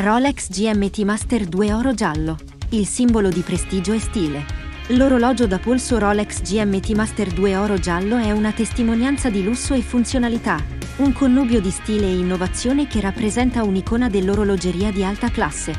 Rolex GMT Master 2 oro giallo, il simbolo di prestigio e stile. L'orologio da polso Rolex GMT Master 2 oro giallo è una testimonianza di lusso e funzionalità, un connubio di stile e innovazione che rappresenta un'icona dell'orologeria di alta classe.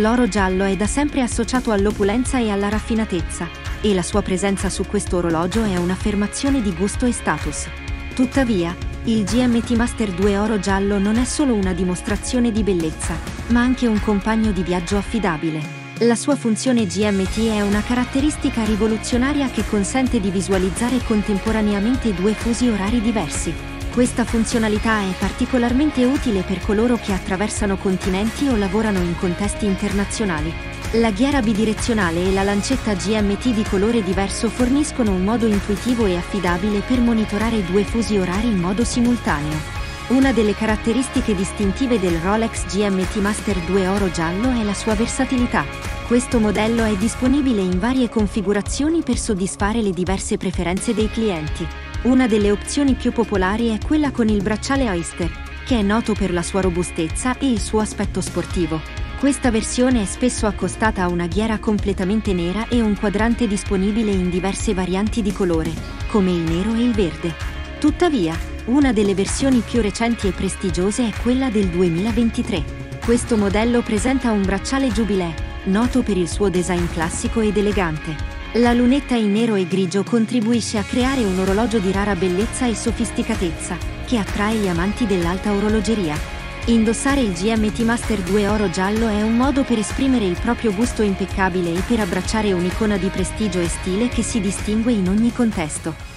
L'oro giallo è da sempre associato all'opulenza e alla raffinatezza, e la sua presenza su questo orologio è un'affermazione di gusto e status. Tuttavia, il GMT Master 2 oro giallo non è solo una dimostrazione di bellezza, ma anche un compagno di viaggio affidabile. La sua funzione GMT è una caratteristica rivoluzionaria che consente di visualizzare contemporaneamente due fusi orari diversi. Questa funzionalità è particolarmente utile per coloro che attraversano continenti o lavorano in contesti internazionali. La ghiera bidirezionale e la lancetta GMT di colore diverso forniscono un modo intuitivo e affidabile per monitorare due fusi orari in modo simultaneo. Una delle caratteristiche distintive del Rolex GMT Master 2 oro giallo è la sua versatilità. Questo modello è disponibile in varie configurazioni per soddisfare le diverse preferenze dei clienti. Una delle opzioni più popolari è quella con il bracciale Oyster, che è noto per la sua robustezza e il suo aspetto sportivo. Questa versione è spesso accostata a una ghiera completamente nera e un quadrante disponibile in diverse varianti di colore, come il nero e il verde. Tuttavia, una delle versioni più recenti e prestigiose è quella del 2023. Questo modello presenta un bracciale Jubilee, noto per il suo design classico ed elegante. La lunetta in nero e grigio contribuisce a creare un orologio di rara bellezza e sofisticatezza, che attrae gli amanti dell'alta orologeria. Indossare il GMT Master 2 oro giallo è un modo per esprimere il proprio gusto impeccabile e per abbracciare un'icona di prestigio e stile che si distingue in ogni contesto.